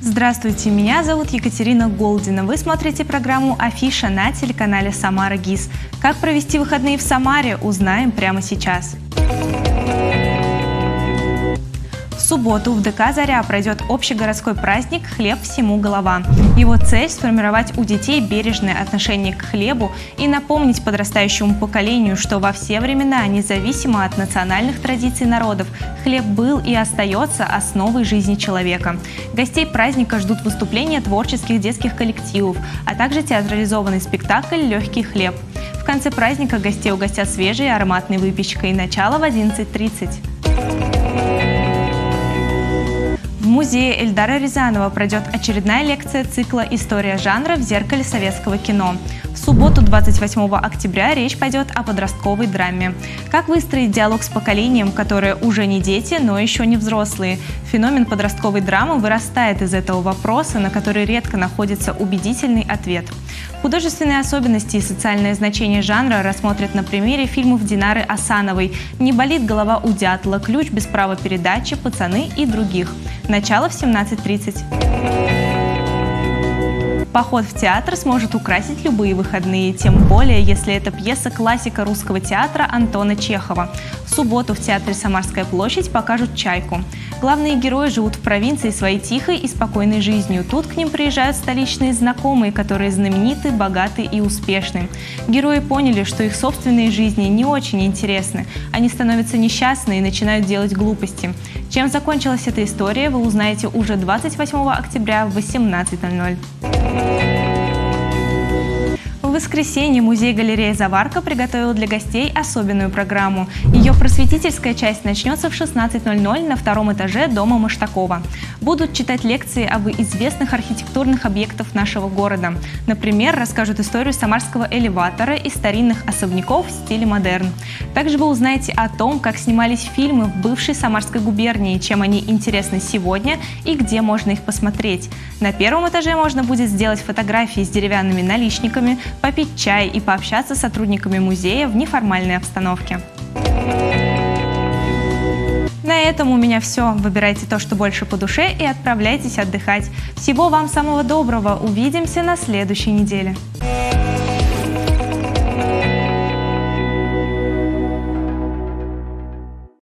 Здравствуйте, меня зовут Екатерина Голдина. Вы смотрите программу «Афиша» на телеканале «Самара ГИС». Как провести выходные в Самаре, узнаем прямо сейчас. Субботу в ДК «Заря» пройдет общегородской праздник «Хлеб всему голова». Его цель – сформировать у детей бережное отношение к хлебу и напомнить подрастающему поколению, что во все времена, независимо от национальных традиций народов, хлеб был и остается основой жизни человека. Гостей праздника ждут выступления творческих детских коллективов, а также театрализованный спектакль «Легкий хлеб». В конце праздника гостей угостят свежей ароматной выпечкой. Начало в 11.30 музее Эльдара Рязанова пройдет очередная лекция цикла «История жанра в зеркале советского кино». В субботу, 28 октября, речь пойдет о подростковой драме. Как выстроить диалог с поколением, которое уже не дети, но еще не взрослые? Феномен подростковой драмы вырастает из этого вопроса, на который редко находится убедительный ответ. Художественные особенности и социальное значение жанра рассмотрят на примере фильмов Динары Асановой «Не болит голова у дятла», «Ключ без права передачи», «Пацаны» и других. Начало в 17.30. Поход в театр сможет украсить любые выходные, тем более, если это пьеса классика русского театра Антона Чехова. В субботу в театре «Самарская площадь» покажут «Чайку». Главные герои живут в провинции своей тихой и спокойной жизнью. Тут к ним приезжают столичные знакомые, которые знамениты, богаты и успешны. Герои поняли, что их собственные жизни не очень интересны. Они становятся несчастны и начинают делать глупости. Чем закончилась эта история, вы узнаете уже 28 октября в 18.00. В воскресенье музей-галерея «Заварка» приготовил для гостей особенную программу. Ее просветительская часть начнется в 16.00 на втором этаже дома Маштакова. Будут читать лекции об известных архитектурных объектах нашего города. Например, расскажут историю самарского элеватора и старинных особняков в стиле модерн. Также вы узнаете о том, как снимались фильмы в бывшей Самарской губернии, чем они интересны сегодня и где можно их посмотреть. На первом этаже можно будет сделать фотографии с деревянными наличниками, попить чай и пообщаться с сотрудниками музея в неформальной обстановке. На этом у меня все. Выбирайте то, что больше по душе и отправляйтесь отдыхать. Всего вам самого доброго. Увидимся на следующей неделе.